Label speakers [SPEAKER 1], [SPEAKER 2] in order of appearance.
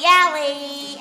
[SPEAKER 1] yelling.